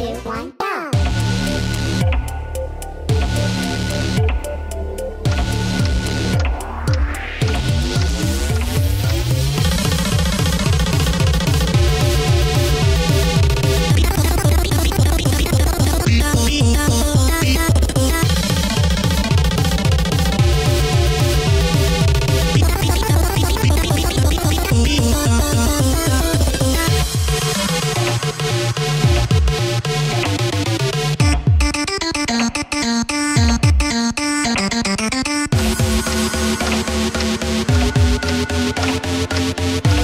two, one, go! Thank you.